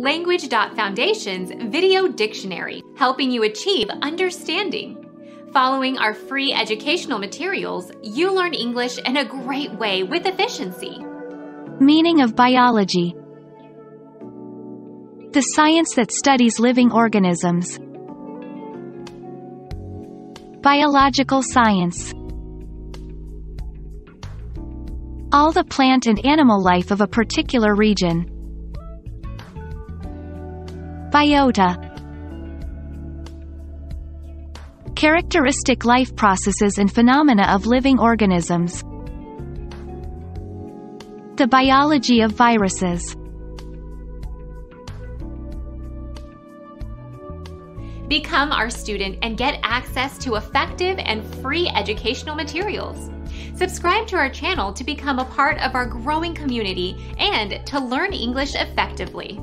Language.Foundation's Video Dictionary, helping you achieve understanding. Following our free educational materials, you learn English in a great way with efficiency. Meaning of biology The science that studies living organisms. Biological science All the plant and animal life of a particular region. Biota Characteristic life processes and phenomena of living organisms. The biology of viruses. Become our student and get access to effective and free educational materials. Subscribe to our channel to become a part of our growing community and to learn English effectively.